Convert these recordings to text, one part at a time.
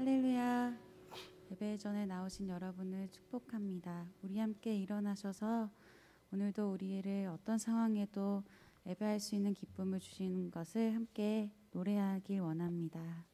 할렐루야. 예배 전에 나오신 여러분을 축복합니다. 우리 함께 일어나셔서 오늘도 우리를 어떤 상황에도 예배할 수 있는 기쁨을 주시는 것을 함께 노래하길 원합니다.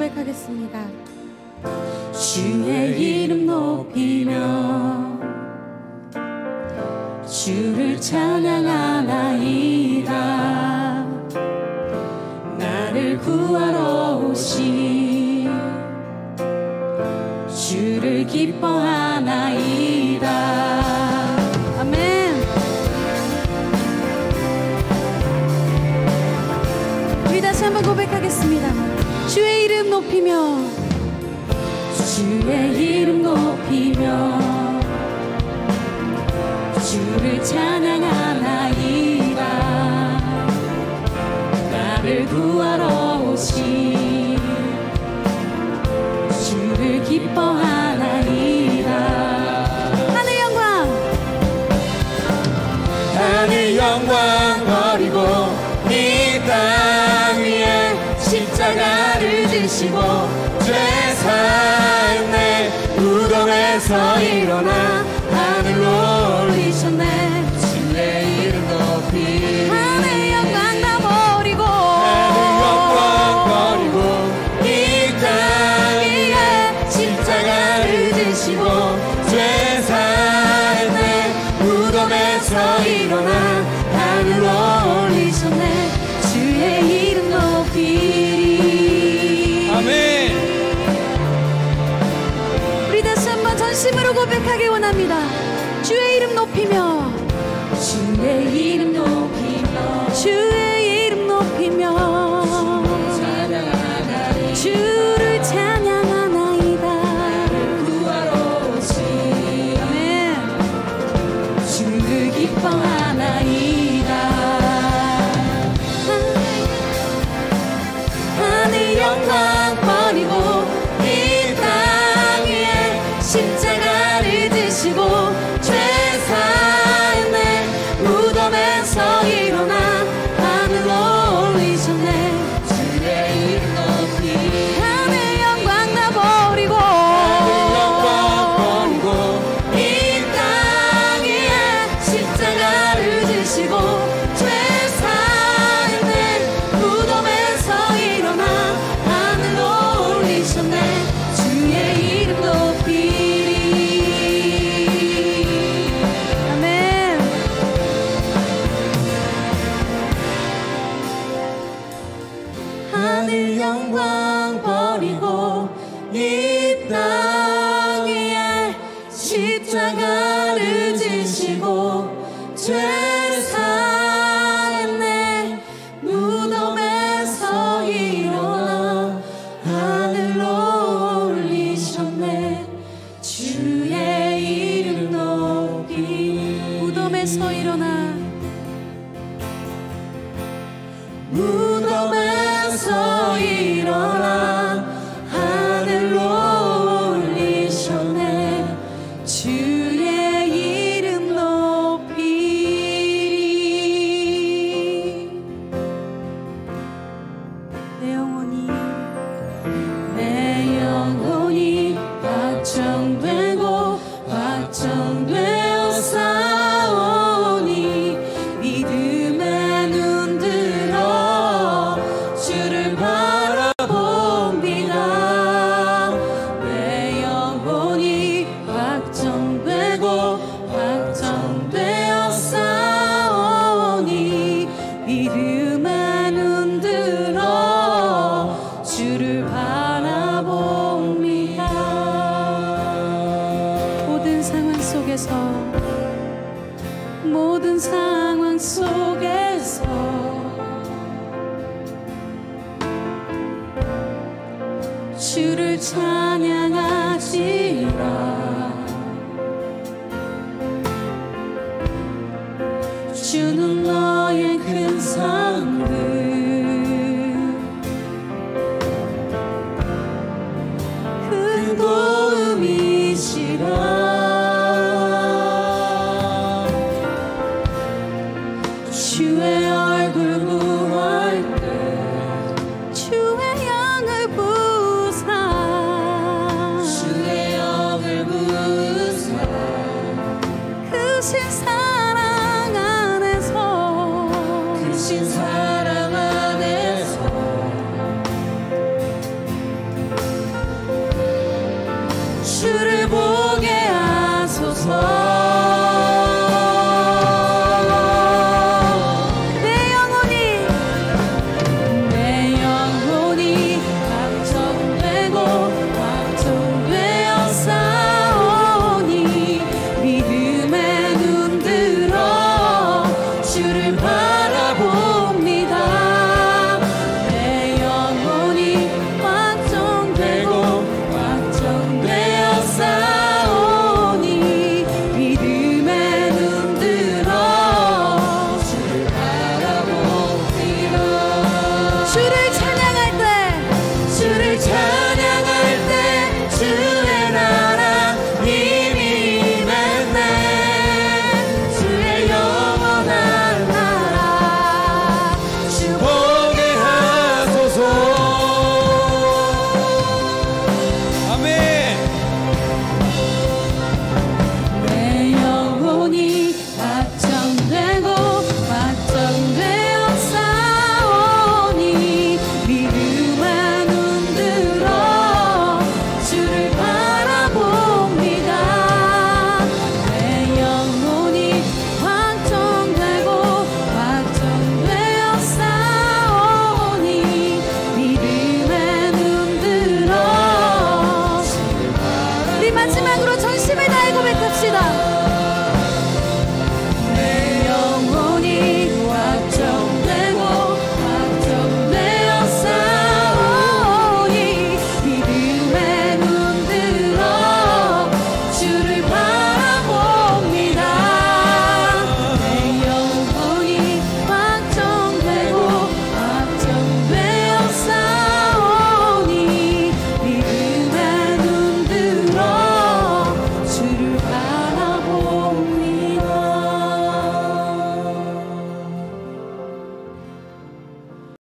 고백하겠습니다. 주의 이름 높이며 주를 찬양하나이다 나를 구하러 오신 주를 기뻐하나이다 다시 한번 고백하겠습니다. 주의 높이며 주의 이름 높이며 주를 찬양하 所う。